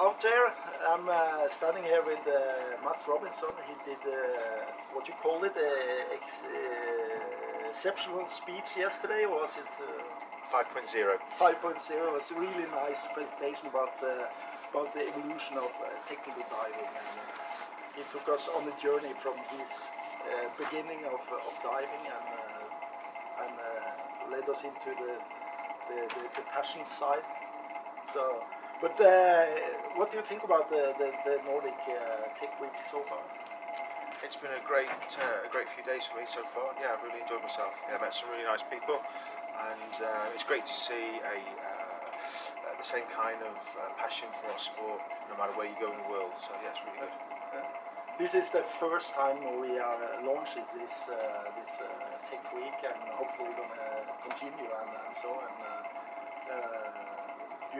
out there. I'm uh, standing here with uh, Matt Robinson. He did uh, what you call it, uh, ex- uh, exceptional speech yesterday. Was it? Uh, 5.0. 5.0 was a really nice presentation about uh, about the evolution of uh, technical diving and he took us on a journey from his uh, beginning of, of diving and uh, and uh, led us into the the, the, the passion side. So, but uh, what do you think about the the, the Nordic uh, Tec Week so far? It's been a great, uh, a great few days for me so far. Yeah, I've really enjoyed myself. Yeah, I met some really nice people, and uh, it's great to see a uh, the same kind of uh, passion for our sport, no matter where you go in the world. So yeah, it's really good. This is the first time we are launching this uh, this uh, Tec Week, and hopefully we're gonna continue and, and so. And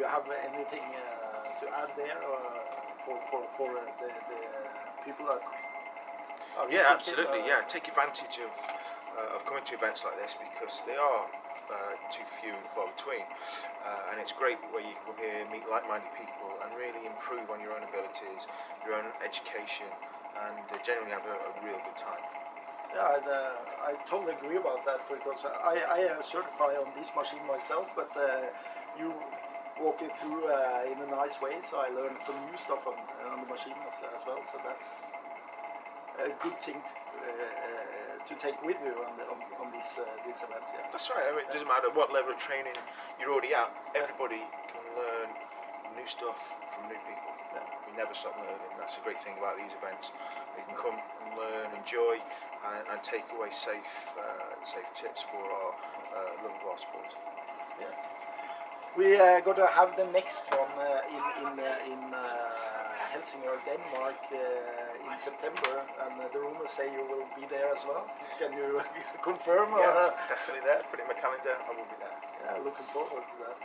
you have anything uh, to add there or for for for uh, the, the people that? Are Yeah, absolutely. uh, Yeah, take advantage of uh, of coming to events like this because they are uh, too few and far between, uh, and it's great where you can come here, meet like-minded people, and really improve on your own abilities, your own education, and uh, generally have a, a real good time. Yeah, and, uh, I totally agree about that because I, I am certified on this machine myself, but uh, you walk it through uh, in a nice way, so I learned some new stuff on, on the machine as, as well. So that's a good thing to, uh, to take with you on, the, on, on this uh, this event. Yeah. That's right. I mean, it doesn't matter what level of training you're already at. Everybody can learn new stuff from new people. Yeah. We never stop learning. That's a great thing about these events. You can come and learn, enjoy, and, and take away safe, uh, safe tips for our uh, love of our sport. Yeah. We are going to have the next one uh, in in uh, in uh, Helsingør, Denmark, uh, in September, and uh, the rumors say you will be there as well. Can you confirm? Yeah, Uh, definitely there. Put in my calendar. I will be there. yeah, looking forward to that.